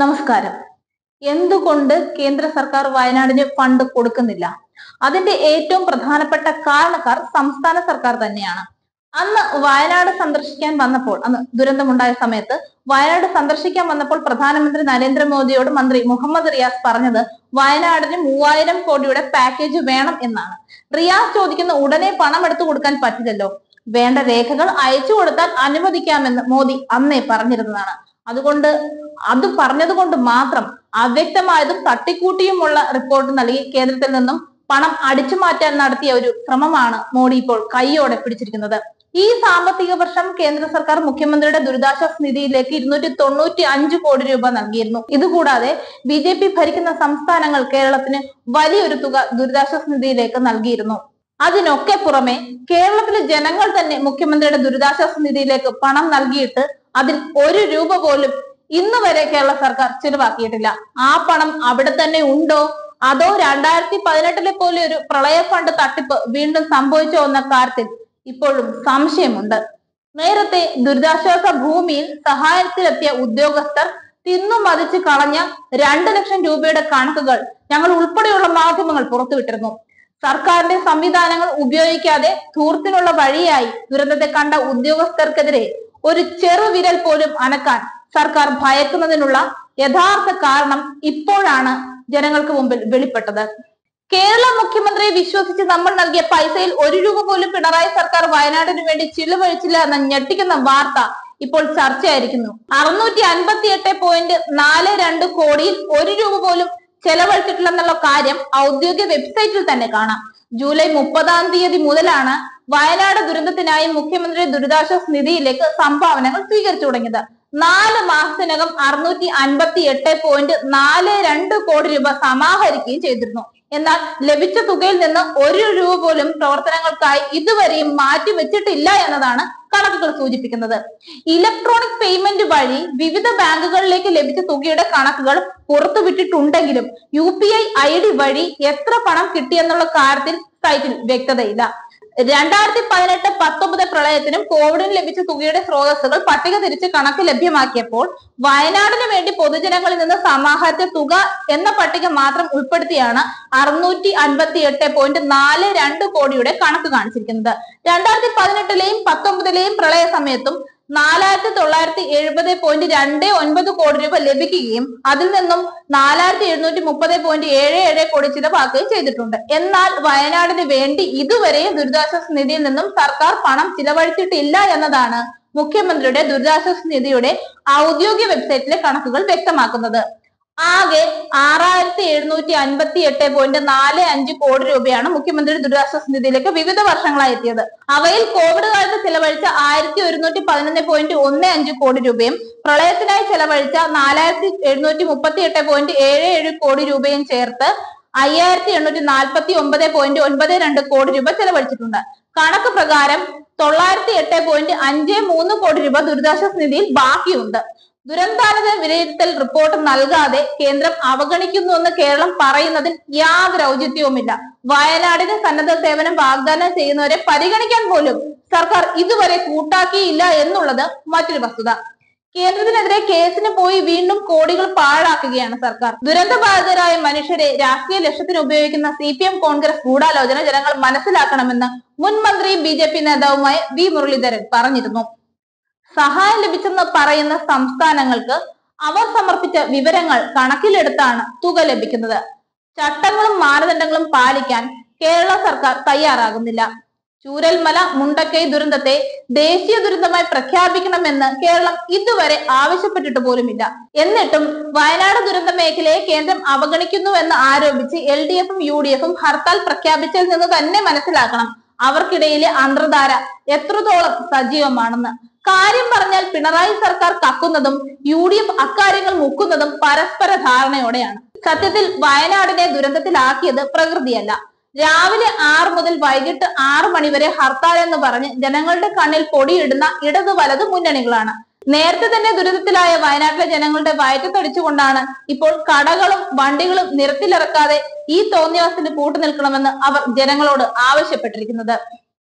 നമസ്കാരം. എന്തുകൊണ്ട് കേന്ദ്ര സർക്കാർ വയനാടിന് ഫണ്ട് കൊടുക്കുന്നില്ല? അതിന്റെ ഏറ്റവും പ്രധാനപ്പെട്ട കാരണക്കാർ സംസ്ഥാന സർക്കാർ തന്നെയാണ്. അന്ന് വയനാട് സന്ദർശിക്കാൻ വന്നപ്പോൾ അന്ന് ദുരന്തമുണ്ടായ സമയത്ത് വയനാട് സന്ദർശിക്കാൻ വന്നപ്പോൾ പ്രധാനമന്ത്രി നരേന്ദ്രമോദിയോട് മന്ത്രി മുഹമ്മദ് റിയാസ് പറഞ്ഞത് വയനാടിന് മൂവായിരം കോടിയുടെ പാക്കേജ് വേണം എന്നാണ്. റിയാസ് ചോദിക്കുന്ന ഉടനെ പണം എടുത്തു കൊടുക്കാൻ പറ്റില്ലല്ലോ. വേണ്ട രേഖകൾ അയച്ചു കൊടുത്താൽ അനുവദിക്കാമെന്ന് മോദി അന്നേ പറഞ്ഞിരുന്നതാണ്. അതുകൊണ്ട് അത് പറഞ്ഞത് കൊണ്ട് മാത്രം അവ്യക്തമായതും തട്ടിക്കൂട്ടിയുമുള്ള റിപ്പോർട്ട് നൽകി കേന്ദ്രത്തിൽ നിന്നും പണം അടിച്ചു മാറ്റാൻ നടത്തിയ ഒരു ശ്രമമാണ് മോഡി ഇപ്പോൾ കൈയോടെ പിടിച്ചിരിക്കുന്നത്. ഈ സാമ്പത്തിക വർഷം കേന്ദ്ര സർക്കാർ മുഖ്യമന്ത്രിയുടെ ദുരിതാശ്വാസ നിധിയിലേക്ക് ഇരുന്നൂറ്റി തൊണ്ണൂറ്റി അഞ്ച് കോടി രൂപ നൽകിയിരുന്നു. ഇതുകൂടാതെ ബി ജെ പി ഭരിക്കുന്ന സംസ്ഥാനങ്ങൾ കേരളത്തിന് വലിയൊരു തുക ദുരിതാശ്വാസ നിധിയിലേക്ക് നൽകിയിരുന്നു. അതിനൊക്കെ പുറമെ കേരളത്തിലെ ജനങ്ങൾ തന്നെ മുഖ്യമന്ത്രിയുടെ ദുരിതാശ്വാസ നിധിയിലേക്ക് പണം നൽകിയിട്ട് അതിൽ ഒരു രൂപ പോലും ഇന്ന് വരെ കേരള സർക്കാർ ചിലവാക്കിയിട്ടില്ല. ആ പണം അവിടെ തന്നെ ഉണ്ടോ? അതോ രണ്ടായിരത്തി പതിനെട്ടിലെ പോലെ ഒരു പ്രളയ ഫണ്ട് തട്ടിപ്പ് വീണ്ടും സംഭവിച്ചോ എന്ന കാര്യത്തിൽ ഇപ്പോഴും സംശയമുണ്ട്. നേരത്തെ ദുരിതാശ്വാസ ഭൂമിയിൽ സഹായത്തിലെത്തിയ ഉദ്യോഗസ്ഥർ തിന്നു മതിച്ച് കളഞ്ഞ രണ്ട് ലക്ഷം രൂപയുടെ കണക്കുകൾ ഞങ്ങൾ ഉൾപ്പെടെയുള്ള മാധ്യമങ്ങൾ പുറത്തുവിട്ടിരുന്നു. സർക്കാരിന്റെ സംവിധാനങ്ങൾ ഉപയോഗിക്കാതെ ധൂർത്തിനുള്ള വഴിയായി ദുരന്തത്തെ കണ്ട ഉദ്യോഗസ്ഥർക്കെതിരെ ഒരു ചെറുവിരൽ പോലും അനക്കാൻ സർക്കാർ ഭയക്കുന്നതിനുള്ള യഥാർത്ഥ കാരണം ഇപ്പോഴാണ് ജനങ്ങൾക്ക് മുമ്പിൽ വെളിപ്പെട്ടത്. കേരള മുഖ്യമന്ത്രിയെ വിശ്വസിച്ച് നമ്മൾ നൽകിയ പൈസയിൽ ഒരു രൂപ പോലും പിണറായി സർക്കാർ വയനാടിന് വേണ്ടി ചിലവഴിച്ചില്ല എന്ന ഞെട്ടിക്കുന്ന വാർത്ത ഇപ്പോൾ ചർച്ചയായിരിക്കുന്നു. അറുന്നൂറ്റി അൻപത്തി എട്ട് പോയിന്റ് നാല് രണ്ട് കോടിയിൽ ഒരു രൂപ പോലും ചെലവഴിച്ചിട്ടില്ലെന്നുള്ള കാര്യം ഔദ്യോഗിക വെബ്സൈറ്റിൽ തന്നെ കാണാം. ജൂലൈ മുപ്പതാം തീയതി മുതലാണ് വയനാട് ദുരന്തത്തിനായി മുഖ്യമന്ത്രി ദുരിതാശ്വാസ നിധിയിലേക്ക് സംഭാവനകൾ സ്വീകരിച്ചു തുടങ്ങിയത്. നാല് മാസത്തിനകം അറുന്നൂറ്റി അൻപത്തി എട്ട് പോയിന്റ് നാല് രണ്ട് കോടി രൂപ സമാഹരിക്കുകയും ചെയ്തിരുന്നു. എന്നാൽ ലഭിച്ച തുകയിൽ നിന്ന് ഒരു രൂപ പോലും പ്രവർത്തനങ്ങൾക്കായി ഇതുവരെയും മാറ്റിവെച്ചിട്ടില്ല എന്നതാണ് കണക്കുകൾ സൂചിപ്പിക്കുന്നത്. ഇലക്ട്രോണിക് പേയ്മെന്റ് വഴി വിവിധ ബാങ്കുകളിലേക്ക് ലഭിച്ച തുകയുടെ കണക്കുകൾ പുറത്തുവിട്ടിട്ടുണ്ടെങ്കിലും U P I I D വഴി എത്ര പണം കിട്ടിയെന്നുള്ള കാര്യത്തിൽ സൈറ്റിൽ വ്യക്തതയില്ല. രണ്ടായിരത്തി പതിനെട്ട് പത്തൊമ്പത് പ്രളയത്തിനും കോവിഡിന് ലഭിച്ച തുകയുടെ സ്രോതസ്സുകൾ പട്ടിക തിരിച്ച് കണക്ക് ലഭ്യമാക്കിയപ്പോൾ വയനാടിന് വേണ്ടി പൊതുജനങ്ങളിൽ നിന്ന് സമാഹരിച്ച തുക എന്ന പട്ടിക മാത്രം ഉൾപ്പെടുത്തിയാണ് അറുന്നൂറ്റി അൻപത്തി എട്ട് പോയിന്റ് നാല് രണ്ട് കോടിയുടെ കണക്ക് കാണിച്ചിരിക്കുന്നത്. രണ്ടായിരത്തി പതിനെട്ടിലെയും പത്തൊമ്പതിലെയും പ്രളയ സമയത്തും നാലായിരത്തി തൊള്ളായിരത്തി എഴുപത് പോയിന്റ് രണ്ട് ഒൻപത് കോടി രൂപ ലഭിക്കുകയും അതിൽ നിന്നും നാലായിരത്തി എഴുന്നൂറ്റി മുപ്പത് പോയിന്റ് ഏഴ് ഏഴ് കോടി ചിലവാക്കുകയും ചെയ്തിട്ടുണ്ട്. എന്നാൽ വയനാടിന് വേണ്ടി ഇതുവരെയും ദുരിതാശ്വാസ നിധിയിൽ നിന്നും സർക്കാർ പണം ചിലവഴിച്ചിട്ടില്ല എന്നതാണ് മുഖ്യമന്ത്രിയുടെ ദുരിതാശ്വാസ നിധിയുടെ ഔദ്യോഗിക വെബ്സൈറ്റിലെ കണക്കുകൾ വ്യക്തമാക്കുന്നത്. ആകെ ആറായിരത്തി എഴുന്നൂറ്റി അൻപത്തി എട്ട് പോയിന്റ് നാല് അഞ്ച് കോടി രൂപയാണ് മുഖ്യമന്ത്രി ദുരിതാശ്വാസ നിധിയിലേക്ക് വിവിധ വർഷങ്ങളായി എത്തിയത്. അവയിൽ കോവിഡ് കാലത്ത് ചെലവഴിച്ച ആയിരത്തി ഒരുന്നൂറ്റി പതിനൊന്ന് പോയിന്റ് ഒന്ന് അഞ്ച് കോടി രൂപയും പ്രളയത്തിനായി ചെലവഴിച്ച നാലായിരത്തി എഴുന്നൂറ്റി മുപ്പത്തി എട്ട് പോയിന്റ് ഏഴ് ഏഴ് കോടി രൂപയും ചേർത്ത് അയ്യായിരത്തി എണ്ണൂറ്റി നാൽപ്പത്തി ഒമ്പത് പോയിന്റ് ഒൻപത് രണ്ട് കോടി രൂപ ചെലവഴിച്ചിട്ടുണ്ട്. കണക്ക് പ്രകാരം തൊള്ളായിരത്തി എട്ട് പോയിന്റ് അഞ്ച് മൂന്ന് കോടി രൂപ ദുരിതാശ്വാസ നിധിയിൽ ബാക്കിയുണ്ട്. ദുരന്താനന്തര വിലയിരുത്തൽ റിപ്പോർട്ട് നൽകാതെ കേന്ദ്രം അവഗണിക്കുന്നുവെന്ന് കേരളം പറയുന്നതിൽ യാതൊരു ഔചിത്യവുമില്ല. വയനാടിന് സന്നദ്ധ സേവനം വാഗ്ദാനം ചെയ്യുന്നവരെ പരിഗണിക്കാൻ പോലും സർക്കാർ ഇതുവരെ കൂട്ടാക്കിയില്ല എന്നുള്ളത് മറ്റൊരു വസ്തുത. കേന്ദ്രത്തിനെതിരെ കേസിന് പോയി വീണ്ടും കോടികൾ പാഴാക്കുകയാണ് സർക്കാർ. ദുരന്തബാധിതരായ മനുഷ്യരെ രാഷ്ട്രീയ ലക്ഷ്യത്തിന് ഉപയോഗിക്കുന്ന സി പി എം കോൺഗ്രസ് ഗൂഢാലോചന ജനങ്ങൾ മനസ്സിലാക്കണമെന്ന് മുൻ മന്ത്രിയും ബി ജെ പി നേതാവുമായ വി മുരളീധരൻ പറഞ്ഞിരുന്നു. സഹായം ലഭിച്ചെന്ന് പറയുന്ന സംസ്ഥാനങ്ങൾക്ക് അവർ സമർപ്പിച്ച വിവരങ്ങൾ കണക്കിലെടുത്താണ് തുക ലഭിക്കുന്നത്. ചട്ടങ്ങളും മാനദണ്ഡങ്ങളും പാലിക്കാൻ കേരള സർക്കാർ തയ്യാറാകുന്നില്ല. ചൂരൽമല മുണ്ടക്കൈ ദുരന്തത്തെ ദേശീയ ദുരന്തമായി പ്രഖ്യാപിക്കണമെന്ന് കേരളം ഇതുവരെ ആവശ്യപ്പെട്ടിട്ട് പോലുമില്ല. എന്നിട്ടും വയനാട് ദുരന്ത മേഖലയെ കേന്ദ്രം അവഗണിക്കുന്നുവെന്ന് ആരോപിച്ച് എൽ ഡി എഫും യു ഡി എഫും ഹർത്താൽ പ്രഖ്യാപിച്ചതിൽ നിന്ന് തന്നെ മനസ്സിലാക്കണം അവർക്കിടയിലെ അന്തർധാര എത്രത്തോളം സജീവമാണെന്ന്. കാര്യം പറഞ്ഞാൽ പിണറായി സർക്കാർ കക്കുന്നതും യു ഡി എഫ് അക്കാര്യങ്ങൾ മുക്കുന്നതും പരസ്പര ധാരണയോടെയാണ്. സത്യത്തിൽ വയനാടിനെ ദുരന്തത്തിലാക്കിയത് പ്രകൃതിയല്ല. രാവിലെ ആറ് മുതൽ വൈകിട്ട് ആറ് മണിവരെ ഹർത്താൽ എന്ന് പറഞ്ഞ് ജനങ്ങളുടെ കണ്ണിൽ പൊടിയിടുന്ന ഇടത് വലത് മുന്നണികളാണ്. നേരത്തെ തന്നെ ദുരിതത്തിലായ വയനാട്ടിലെ ജനങ്ങളുടെ വയറ്റത്തടിച്ചുകൊണ്ടാണ് ഇപ്പോൾ കടകളും വണ്ടികളും നിരത്തിലിറക്കാതെ ഈ തോന്നിയാസത്തിന് കൂട്ടുനിൽക്കണമെന്ന് അവർ ജനങ്ങളോട് ആവശ്യപ്പെട്ടിരിക്കുന്നത്.